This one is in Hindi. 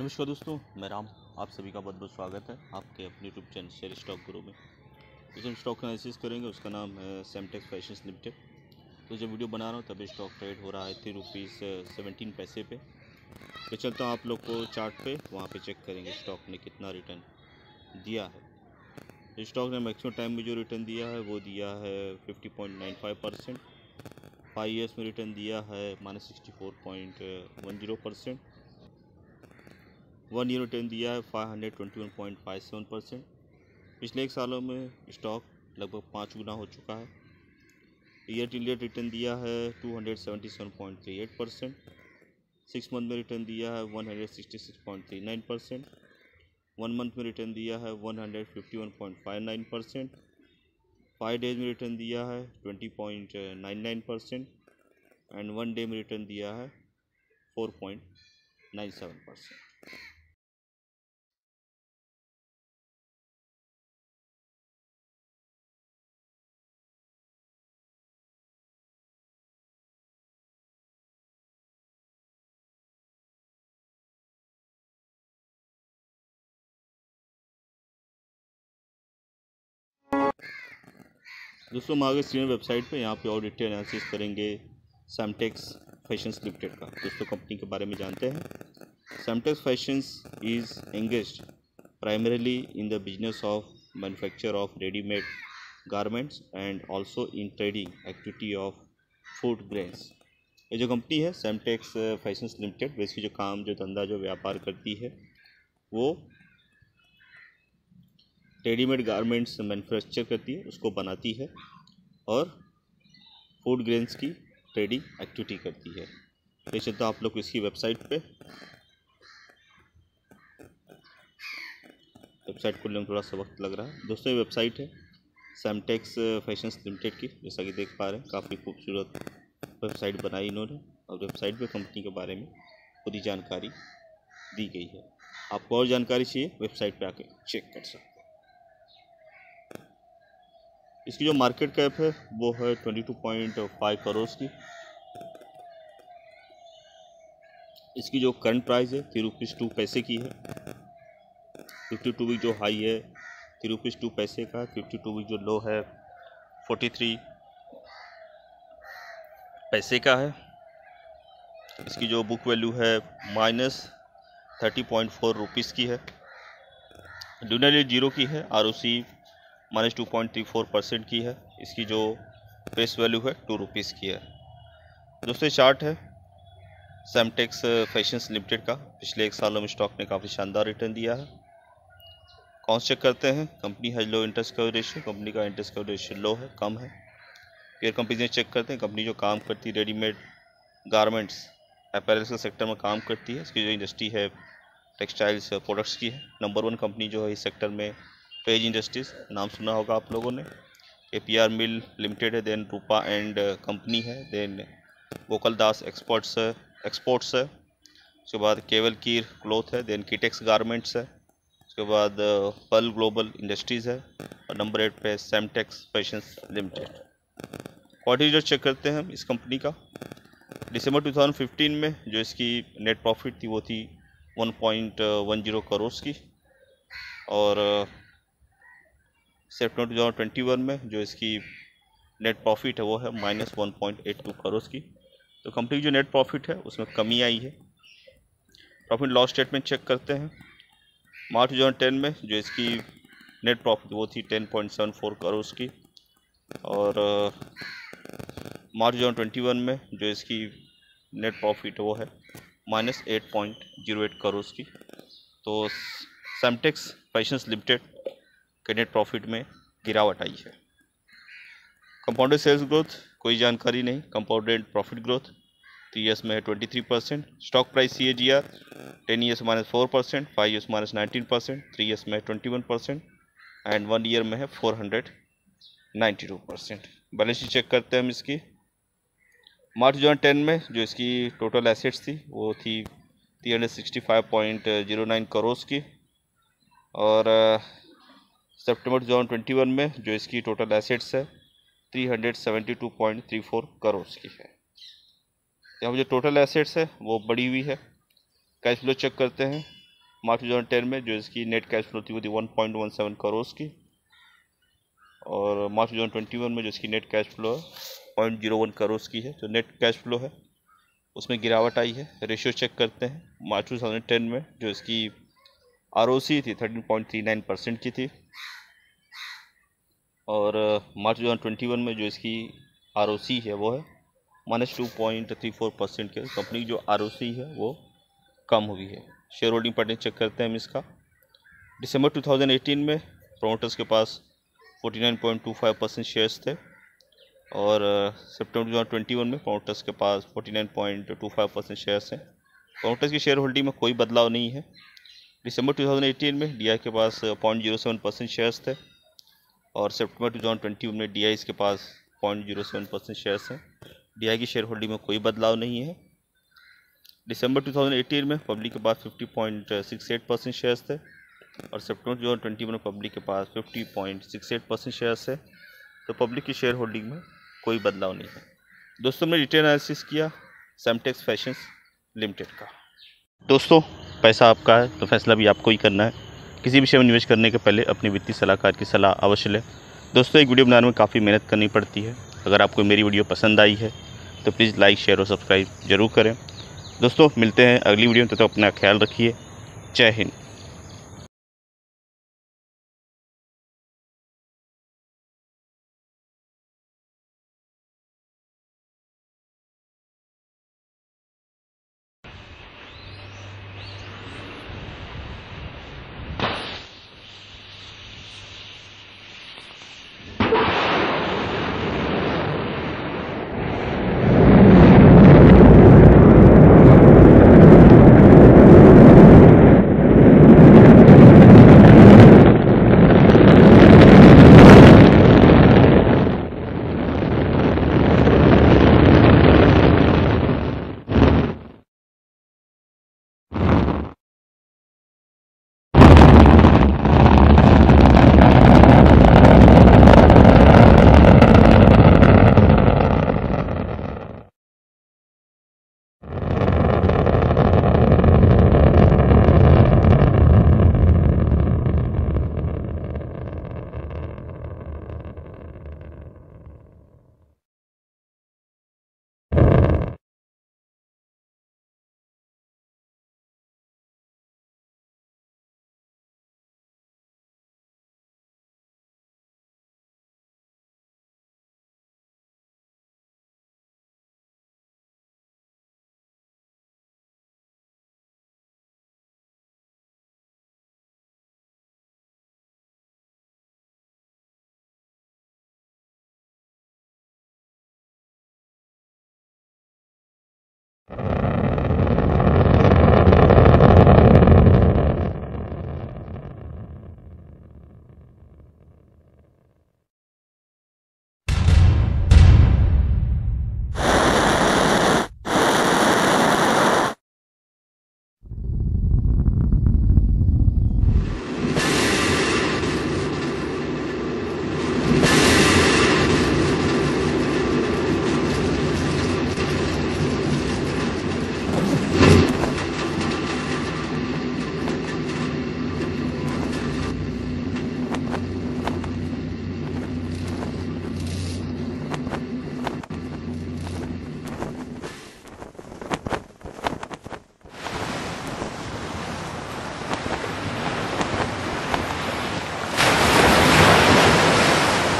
नमस्कार दोस्तों, मैं राम। आप सभी का बहुत बहुत स्वागत है आपके अपने यूट्यूब चैनल शेयर स्टॉक गुरु में। जिस हम स्टॉक एनालिसिस करेंगे, उसका नाम है सेमटेक्स फ़ैशन लिमिटेड तो जब वीडियो बना रहा हूँ, तभी स्टॉक ट्रेड हो रहा है थ्री रुपीज़ सेवेंटीन पैसे पे। तो चलता हूँ आप लोग को चार्ट पे, वहाँ पे चेक करेंगे स्टॉक ने कितना रिटर्न दिया है। स्टॉक ने मैक्सिमम टाइम में जो रिटर्न दिया है, वो दिया है fifty point nine five percent five years में रिटर्न दिया है minus sixty four point one zero percent one year return दिया है five hundred twenty one point five seven percent पिछले एक सालों में स्टॉक लगभग पाँच गुना हो चुका है। ईयर टू ईयर रिटर्न दिया है two hundred seventy seven point three eight percent six month में रिटर्न दिया है one hundred sixty six point three nine percent one month में रिटर्न दिया है one hundred fifty one point five nine percent five days में रिटर्न दिया है twenty point nine nine percent and one day में रिटर्न दिया है four point nine seven percent दोस्तों, हम आगे स्क्रीन वेबसाइट पे यहाँ पे और डिटेल एनालिसिस करेंगे सैमटेक्स फैशंस लिमिटेड का। दोस्तों कंपनी के बारे में जानते हैं। Samtex fashions is engage primarily in the business of manufacture of readymade garments and also in trading activity of food grains ये जो कंपनी है सैमटेक्स फैशंस लिमिटेड वैसे जो काम, जो धंधा, जो व्यापार करती है, वो रेडीमेड गारमेंट्स मैन्युफैक्चर करती है, उसको बनाती है और फ़ूड ग्रेन्स की ट्रेडिंग एक्टिविटी करती है। ये चलता आप लोग इसकी वेबसाइट पे। वेबसाइट खुलने में थोड़ा सा वक्त लग रहा है। दोस्तों, ये वेबसाइट है सैमटेक्स फैशंस लिमिटेड की, जैसा कि देख पा रहे हैं, काफ़ी खूबसूरत वेबसाइट बनाई इन्होंने और वेबसाइट पे कंपनी के बारे में पूरी जानकारी दी गई है। आपको और जानकारी चाहिए वेबसाइट पे आके चेक कर सकते इसकी जो मार्केट कैप है, वो है twenty two point five crore की। इसकी जो करंट प्राइस है थ्री रुपीज़ टू पैसे की है। फिफ्टी टू वीक जो हाई है थ्री रुपीज़ टू पैसे का। फिफ्टी टू वीक जो लो है फोर्टी थ्री पैसे का है। इसकी जो बुक वैल्यू है minus thirty point four rupees की है। ड्यूनली ज़ीरो की है R O C minus two point three four percent की है। इसकी जो फेस वैल्यू है टू रुपीज़ की है। दोस्तों चार्ट है सैमटेक्स फैशंस लिमिटेड का। पिछले एक सालों में स्टॉक ने काफ़ी शानदार रिटर्न दिया है। कौन चेक करते हैं। कंपनी है low interest cover ratio company का इंटरेस्ट कवर रेशियो लो है, कम है। फिर कंपनी चेक करते हैं। कंपनी जो काम करती है रेडीमेड गारमेंट्स अपैरल्स के सेक्टर में काम करती है, इसकी जो इंडस्ट्री है टेक्सटाइल्स प्रोडक्ट्स की है। नंबर वन कंपनी जो है, इस सेक्टर में पेज इंडस्ट्रीज़, नाम सुना होगा आप लोगों ने। A P R mill limited है देन रूपा एंड कंपनी है देन गोकल दास एक्सपोर्ट्स एक्सपोर्ट्स है। उसके बाद केवल कीर क्लोथ है देन कीटेक्स गारमेंट्स है। उसके बाद पल ग्लोबल इंडस्ट्रीज़ है, और नंबर एट पे सैमटेक्स फैशंस लिमिटेड क्वार्टर जो चेक करते हैं हम इस कंपनी का। दिसंबर 2015 में जो इसकी नेट प्रॉफिट थी, वो थी 1.10 करोड़ की। और सेप्टेम्बर टू ट्वेंटी वन में, जो इसकी नेट प्रॉफिट है, वो है minus one point eight two crore की। तो कंपनी की जो नेट प्रॉफिट है, उसमें कमी आई है। प्रॉफिट लॉस स्टेटमेंट चेक करते हैं। मार्च टू टेन में, जो इसकी नेट प्रॉफिट वो थी ten point seven four crore की। और मार्च टू ट्वेंटी वन में, जो इसकी नेट प्रॉफिट वो है minus eight point zero eight crore की। तो सैमटेक्स फैशंस लिमिटेड के नेट प्रॉफिट में गिरावट आई है। कंपाउंडेड सेल्स ग्रोथ कोई जानकारी नहीं। Compounded profit growth three years में है twenty three percent stock price C A G R ten years minus four percent five years minus nineteen percent three years में twenty one percent and one year में है four hundred ninety two percent balance sheet check करते हैं हम इसकी। मार्च दो टेन में जो इसकी टोटल एसेट्स थी, वो थी three hundred sixty five point zero nine crore की। और सितंबर टू ट्वेंटी वन में, जो इसकी टोटल एसेट्स है three hundred seventy two point three four crore की है। यहाँ जो टोटल एसेट्स है, वो बढ़ी हुई है। कैश फ्लो चेक करते हैं। मार्च टू थाउज़ेंड टेन में, जो इसकी नेट कैश फ्लो थी, वो थी one point one seven crore की। और March two thousand twenty one में, जो इसकी नेट कैश फ्लो है पॉइंट ज़ीरो वन करोड़ की है। जो नेट कैश फ्लो है, उसमें गिरावट आई है। रेशियो चेक करते हैं। मार्च टू थाउज़ेंड टेन में, जो इसकी आरओसी थी thirteen point three nine percent की थी। और मार्च ट्वेंटी वन में जो इसकी आरओसी है, वो है minus two point three four percent के। कंपनी की जो आरओसी है, वो कम हुई है। शेयर होल्डिंग पैटर्न चेक करते हैं हम इसका। दिसंबर 2018 में प्रोमोटर्स के पास 49.25 परसेंट शेयर्स थे। और सितंबर 2021 में प्रोमोटर्स के पास 49.25 परसेंट शेयर्स हैं। प्रोमोटर्स की शेयर होल्डिंग में कोई बदलाव नहीं है। दिसंबर 2018 में डीआई के पास point zero seven percent shares थे और सितंबर 2021 में डीआई के पास point zero seven percent shares हैं। डीआई की शेयर होल्डिंग में कोई बदलाव नहीं है। दिसंबर 2018 में पब्लिक के पास 50.68 परसेंट शेयर्स थे और सितंबर 2021 में पब्लिक के पास 50.68 परसेंट शेयर्स है। तो पब्लिक की शेयर होल्डिंग में कोई बदलाव नहीं है। दोस्तों, हमने रिटेल एनालिसिस किया सेमटेक्स फ़ैशन लिमिटेड का। दोस्तों पैसा आपका है तो फैसला भी आपको ही करना है। किसी विषय में निवेश करने के पहले अपने वित्तीय सलाहकार की सलाह अवश्य लें। दोस्तों एक वीडियो बनाने में काफ़ी मेहनत करनी पड़ती है। अगर आपको मेरी वीडियो पसंद आई है तो प्लीज़ लाइक शेयर और सब्सक्राइब ज़रूर करें। दोस्तों मिलते हैं अगली वीडियो में तो, तो अपना ख्याल रखिए। जय हिंद।